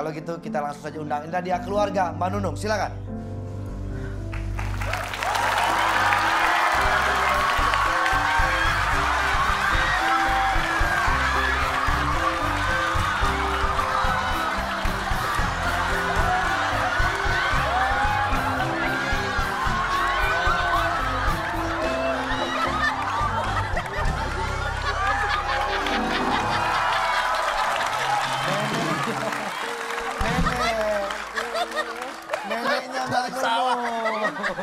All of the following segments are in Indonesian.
kalau gitu kita langsung saja undang Ini dia keluarga Mbak Nunung. Silakan.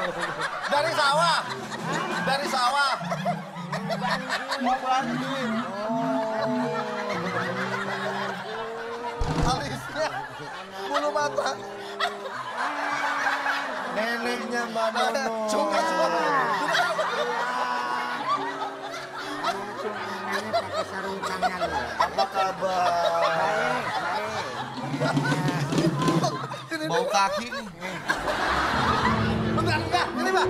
Dari sawah. Dari sawah. Mau bantuin. Alisnya. Bulu mata. Neneknya Mbak Nunung. Cuma. Nenek pakai sarung tangan. Apa kabar? Baik, baik. Bau kaki nih. Bentar, enggak. Ini, Pak.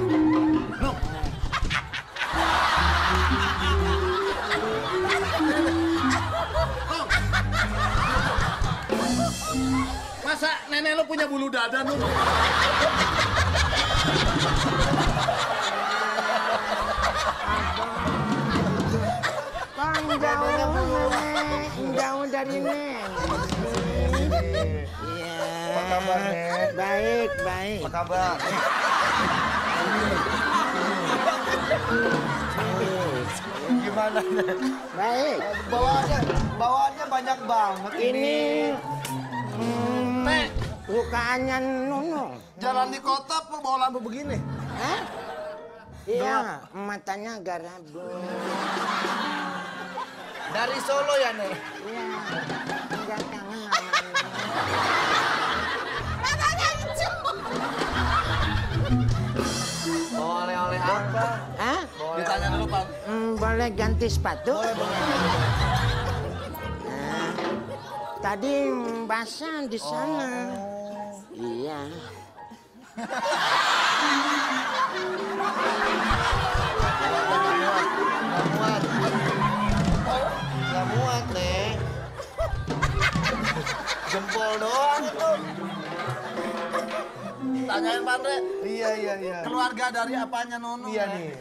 Masa nenek lo punya bulu dada, Nun? Bang jauh jauh dari nenek. Iya. Apa kabar, Nek? Baik, baik. Apa kabar? Gimana? Baik. Bawaannya, bawaannya banyak banget Ini hmm, Nek, bukaannya Nunung. jalan di kota bawa lampu begini? Hah? Iya, matanya agak rabun. Dari Solo ya, Nek? Iya, apa? Hah? Ditanya dulu, Pak. Hmm, boleh ganti sepatu? Nah, tadi basah di sana. Iya. Nggak muat. Nek. Jempol doang. Tanyain Pak Andre, Iya, iya, iya. keluarga dari apanya Nono? Iya nih.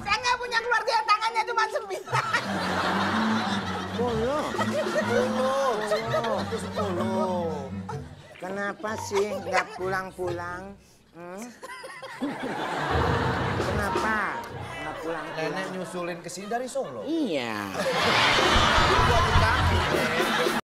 Saya nggak punya keluarga yang tangannya cuma sembilan. Sepuluh. Sepuluh. Sepuluh. Kenapa sih nggak pulang-pulang? Hmm? Kenapa nggak pulang-pulang? Nenek nyusulin ke sini dari Solo. Iya.